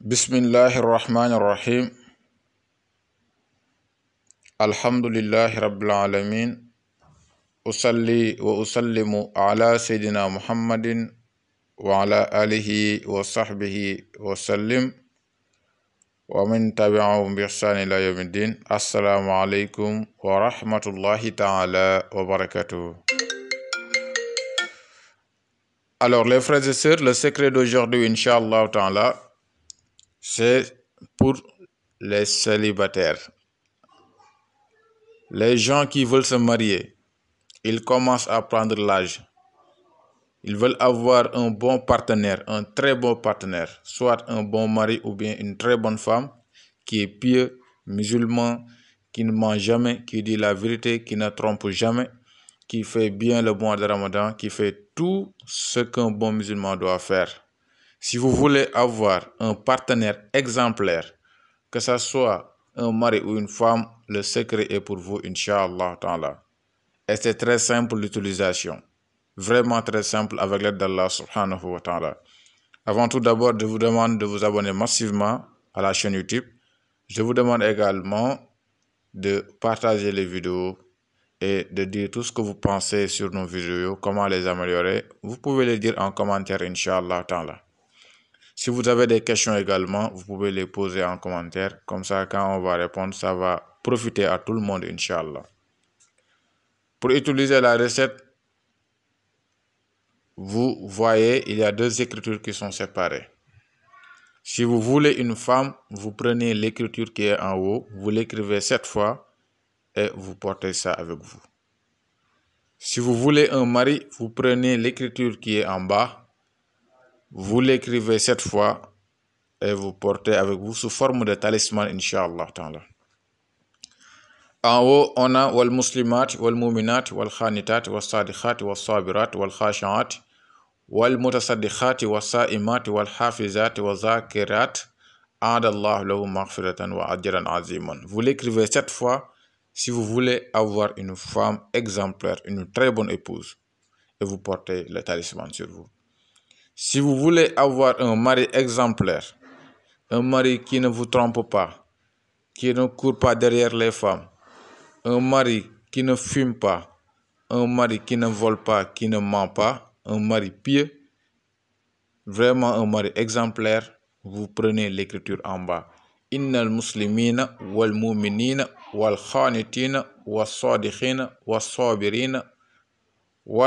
بسم الله الرحمن الرحيم. الحمد لله رب العالمين. أصلي وأسلم على سيدنا محمد وعلى آله وصحبه وسلم. ومن تبعهم بإحسان إلى يوم الدين. السلام عليكم ورحمة الله تعالى وبركاته. Alors les frères et sœurs, le secret d'aujourd'hui, Inch'Allah Ta'ala, c'est pour les célibataires. Les gens qui veulent se marier, ils commencent à prendre l'âge. Ils veulent avoir un bon partenaire, un très bon partenaire, soit un bon mari ou bien une très bonne femme qui est pieux, musulman, qui ne ment jamais, qui dit la vérité, qui ne trompe jamais, qui fait bien le mois de Ramadan, qui fait tout ce qu'un bon musulman doit faire. Si vous voulez avoir un partenaire exemplaire, que ce soit un mari ou une femme, le secret est pour vous, Inch'Allah Et c'est très simple l'utilisation. Vraiment très simple avec l'aide d'Allah subhanahu wa ta'ala. Avant tout d'abord, je vous demande de vous abonner massivement à la chaîne YouTube. Je vous demande également de partager les vidéos et de dire tout ce que vous pensez sur nos vidéos, comment les améliorer. Vous pouvez les dire en commentaire, Inch'Allah. Si vous avez des questions également, vous pouvez les poser en commentaire. Comme ça, quand on va répondre, ça va profiter à tout le monde, Inch'Allah. Pour utiliser la recette, vous voyez, il y a deux écritures qui sont séparées. Si vous voulez une femme, vous prenez l'écriture qui est en haut, vous l'écrivez sept fois et vous portez ça avec vous. Si vous voulez un mari, vous prenez l'écriture qui est en bas, vous l'écrivez sept fois et vous portez avec vous sous forme de talisman, Inch'Allah. En haut, on a wal muslimat, wal muminat, wal khanitat, wal sadikhat, wal sabirat, wal khashaat, wal mutasaddikhat, wal saimat, wal hafizat, wal zakirat, adallah lahum maghfiratan wa ajran aziman. Vous l'écrivez sept fois si vous voulez avoir une femme exemplaire, une très bonne épouse, et vous portez le talisman sur vous. Si vous voulez avoir un mari exemplaire, un mari qui ne vous trompe pas, qui ne court pas derrière les femmes, un mari qui ne fume pas, un mari qui ne vole pas, qui ne ment pas, un mari pieux, vraiment un mari exemplaire, vous prenez l'écriture en bas. Innal muslimina wal mu'minina wal khanitina was sadiqina was sabirina Vous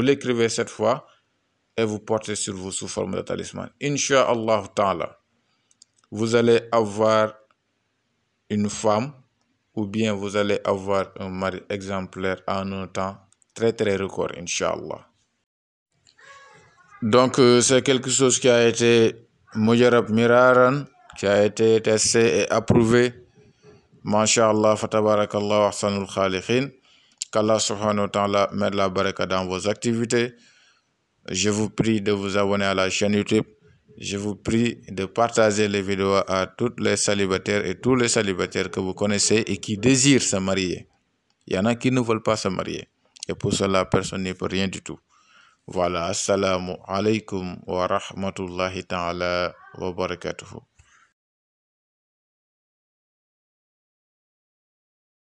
l'écrivez cette fois et vous portez sur vous sous forme de talisman. Inch'Allah vous allez avoir une femme ou bien vous allez avoir un mari exemplaire en un temps très très record, Inch'Allah. Donc euh, c'est quelque chose qui a été mujarab miraran, qui a été testé et approuvé. Masha'Allah, fatabarakallah, ahsanul khaliqin. Qu'Allah subhanahu wa ta'ala mette la baraka dans vos activités. Je vous prie de vous abonner à la chaîne YouTube. Je vous prie de partager les vidéos à tous les célibataires et tous les célibataires que vous connaissez et qui désirent se marier. Il y en a qui ne veulent pas se marier. Et pour cela, personne ne peut rien du tout. Voilà, assalamu alaikum wa rahmatullahi ta'ala wa barakatuhu.